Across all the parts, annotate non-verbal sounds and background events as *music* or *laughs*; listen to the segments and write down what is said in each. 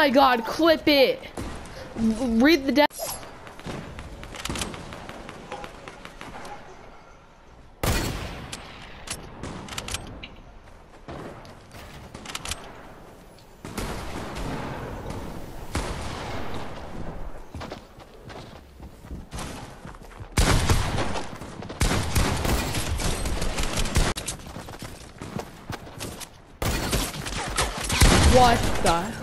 my god, clip it. Read the death. What the?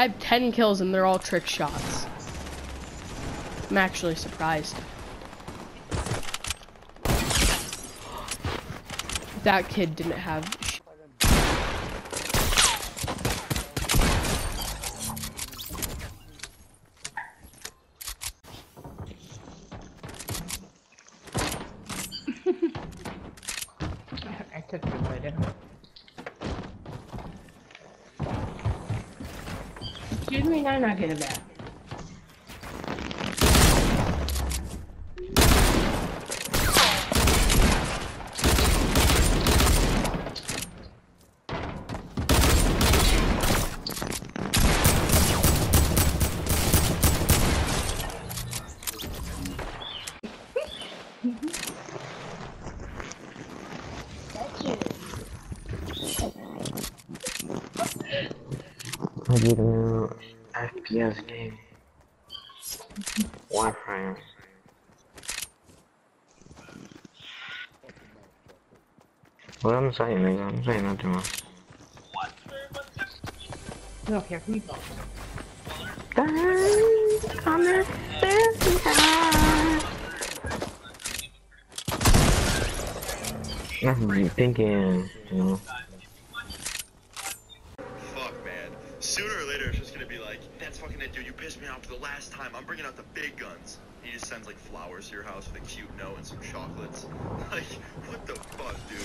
I have 10 kills and they're all trick shots. I'm actually surprised. That kid didn't have *laughs* I took the video. Excuse me, I'm not getting back. I need a new FPS game. Warframe. What I'm saying, nigga, I'm saying nothing. I don't care who you talk I'm thinking, you know. I'm bringing out the big guns. He just sends like flowers to your house with a cute note and some chocolates. *laughs* Like, what the fuck, dude?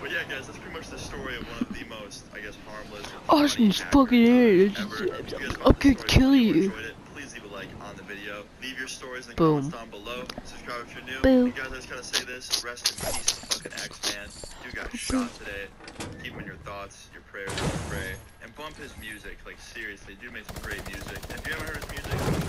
But yeah, guys, that's pretty much the story of one of the most, I guess, harmless. Austin's fucking hacker in. ever. If you guys I'm gonna kill you you. it, Please leave a like on the video. Leave your stories in the Boom. comments down below. Subscribe if you're new. Boom. And guys, I just gotta say this. Rest in peace to fucking X-Man. You got shot today. Keep him in your thoughts, your prayers, your pray. And bump his music. Like, seriously, dude makes some great music. And if you haven't heard his music,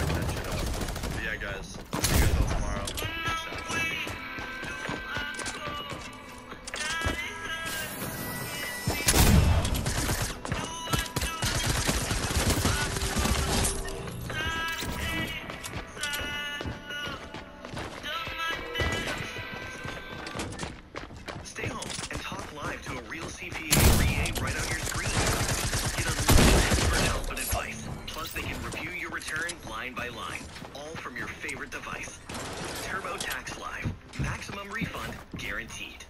They can review your return line by line, all from your favorite device. TurboTax Live. Maximum refund guaranteed.